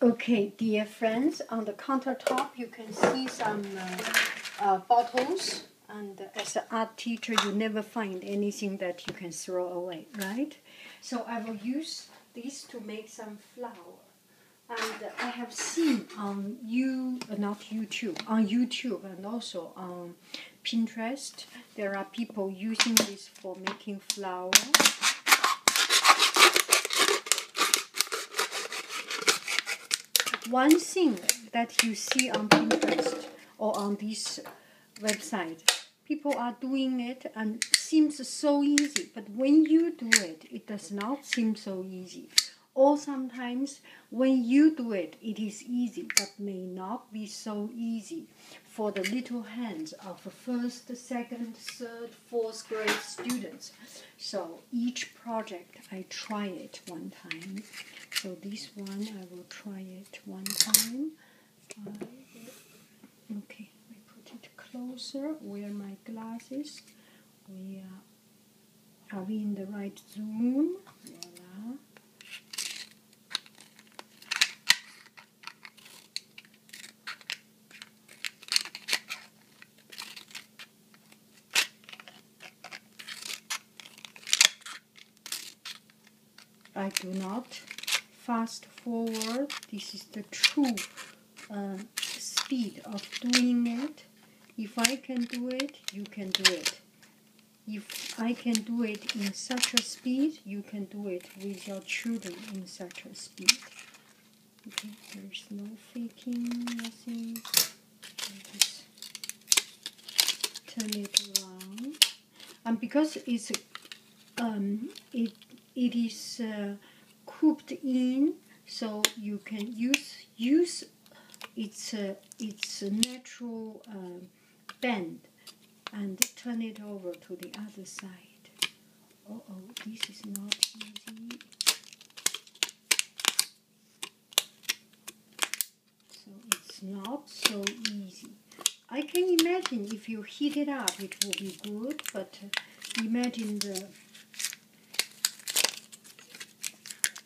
Okay, dear friends, on the countertop you can see some uh, uh, bottles. And as an art teacher, you never find anything that you can throw away, right? So I will use these to make some flower. And I have seen on you, uh, not YouTube, on YouTube and also on Pinterest, there are people using this for making flower. One thing that you see on Pinterest or on this website, people are doing it and seems so easy, but when you do it, it does not seem so easy or sometimes when you do it, it is easy, but may not be so easy for the little hands of first, second, third, fourth grade students. So each project, I try it one time. So this one, I will try it one time. Uh, okay, I put it closer. Wear my glasses. We are, are we in the right zoom? Voila. I do not fast forward. This is the true uh, speed of doing it. If I can do it, you can do it. If I can do it in such a speed, you can do it with your children in such a speed. Okay, there's no faking, nothing. Just turn it around. And because it's um, it it is uh, cooked in so you can use use its uh, its natural uh, bend and turn it over to the other side. Oh oh this is not easy. So it's not so easy. I can imagine if you heat it up it will be good but uh, imagine the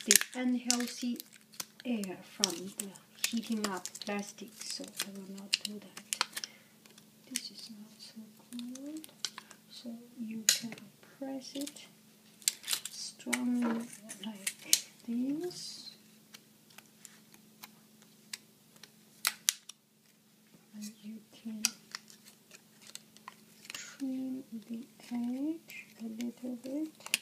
the unhealthy air from the heating up plastic, so I will not do that. This is not so good. So you can press it strongly like this. And you can trim the edge a little bit.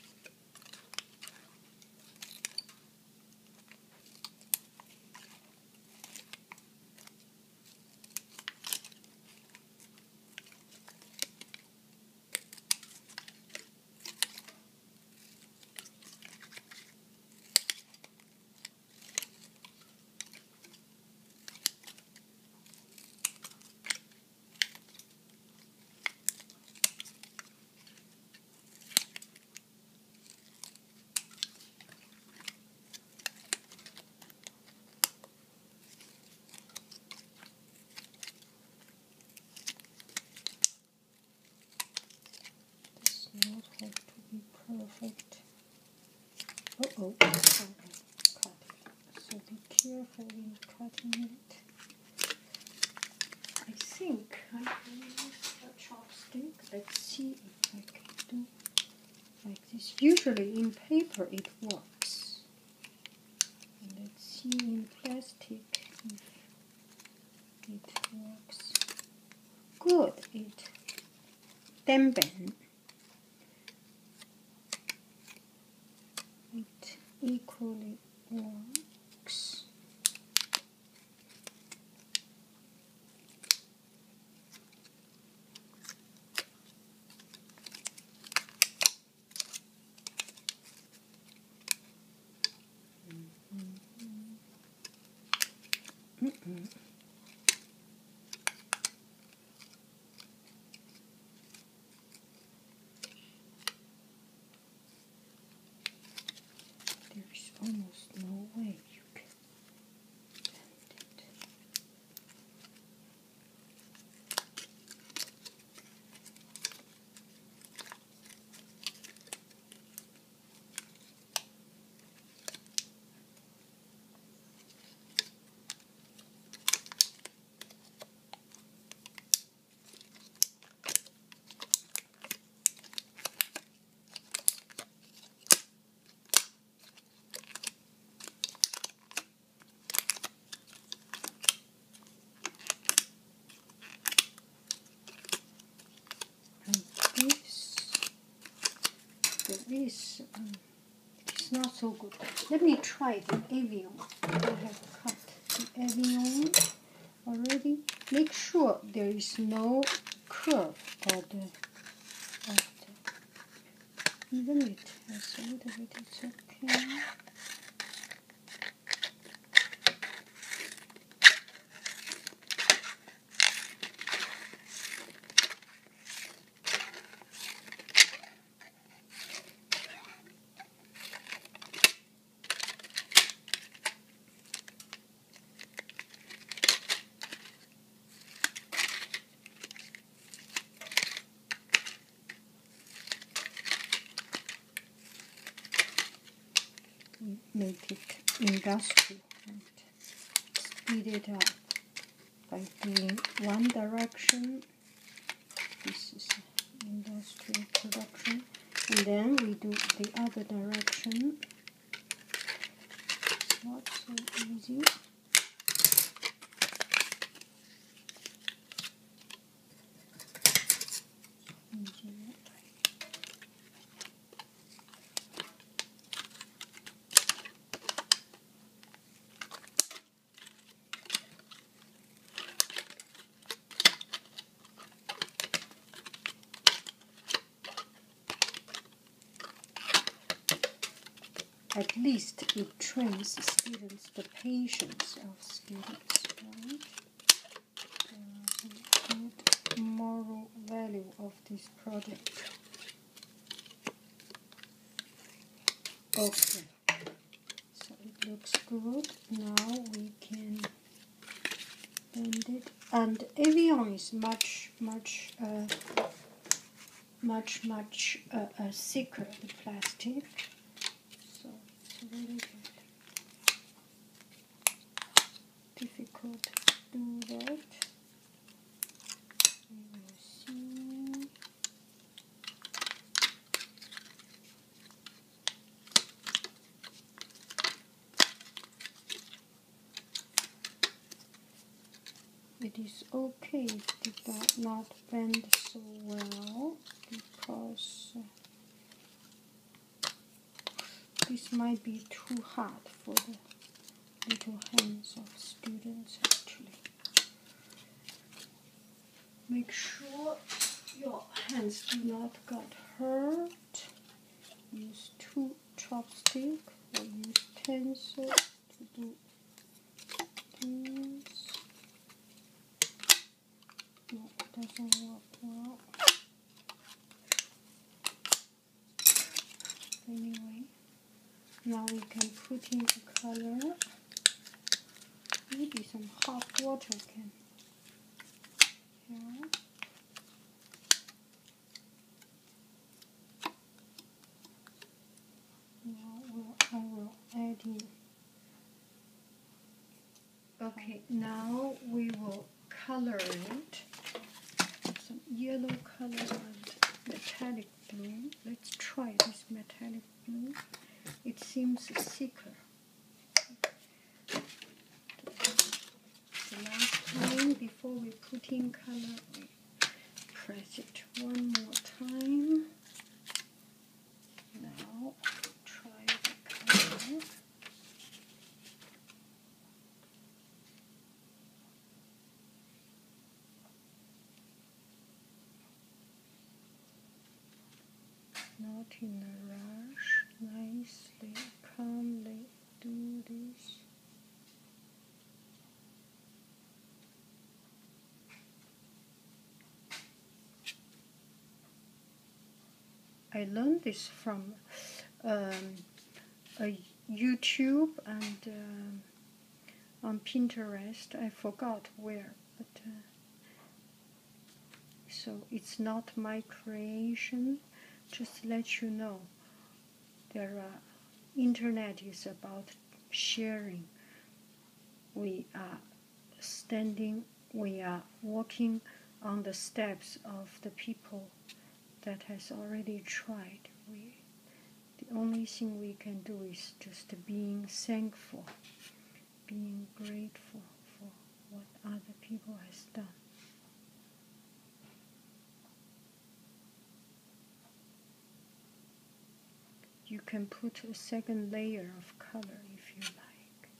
perfect. Uh oh, cut So be careful in cutting it. I think I can use a chopstick. Let's see if I can do like this. Usually in paper it works. And let's see in plastic if it works. Good, it dampen equally works. Mm -mm. almost no way you can bend it. Um, it's not so good. Let me try the Evian. I have cut the Evian already. Make sure there is no curve or the, of the even it has a little bit, it's okay. Make it industrial and speed it up by doing one direction. This is industrial production. And then we do the other direction. It's not so easy. At least it trains students the patience of students, right? Good moral value of this project. Okay, so it looks good. Now we can bend it, and Evian is much, much, uh, much, much uh, uh, thicker the plastic Difficult to do that. We will see. It is okay if it did not bend so well because uh, this might be too hard for the little hands of students actually. Make sure your hands do not get hurt. Use two chopsticks or use pencil to do this. No, it doesn't work well. Anyway. Now we can put in the color. Maybe some hot water can. Now we'll, add in. Okay, now we will color it. Some yellow color and metallic blue. Let's try this metallic blue it seems thicker. The last time before we put in color, we press it one more time. Now try the color. Not in a rush nicely, calmly do this. I learned this from um, a YouTube and um, on Pinterest. I forgot where, but uh, so it's not my creation. Just let you know there are uh, internet is about sharing. We are standing we are walking on the steps of the people that has already tried. We the only thing we can do is just being thankful being grateful for what other people has done you can put a second layer of color if you like.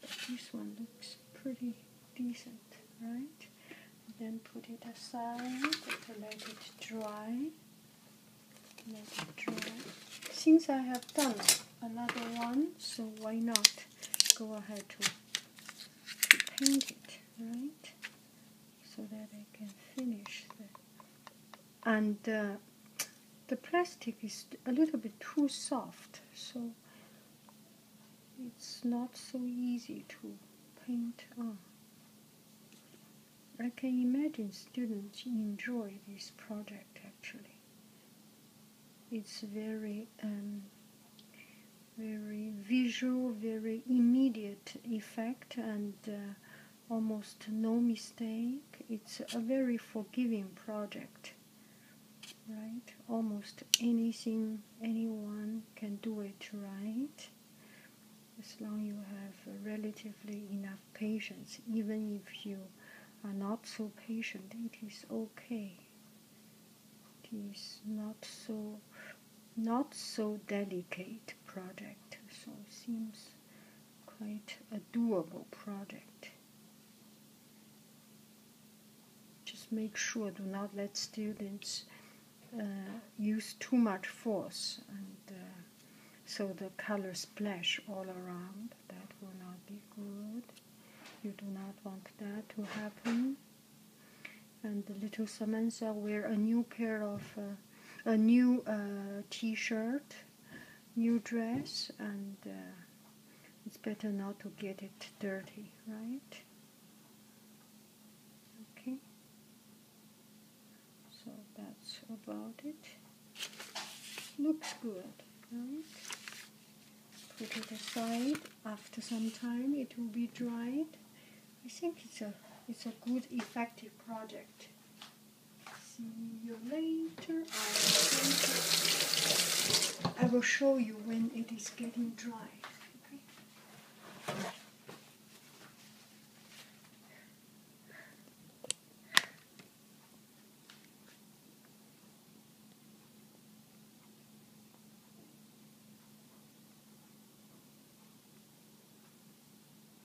But this one looks pretty decent, right? Then put it aside to let it dry. Let it dry. Since I have done another one, so why not go ahead to, to paint it, right? So that I can finish that. And uh, the plastic is a little bit too soft, so it's not so easy to paint on. I can imagine students enjoy this project actually. It's very um, very visual, very immediate effect and uh, almost no mistake. It's a very forgiving project right? Almost anything, anyone can do it right, as long you have relatively enough patience. Even if you are not so patient, it is okay. It is not so, not so delicate project, so seems quite a doable project. Just make sure do not let students use too much force and uh, so the color splash all around. That will not be good. You do not want that to happen. And the little Samantha wear a new pair of uh, a new uh, t-shirt, new dress, and uh, it's better not to get it dirty, right? About it. Looks good, right? Put it aside. After some time, it will be dried. I think it's a it's a good, effective project. See you later. I will show you when it is getting dry.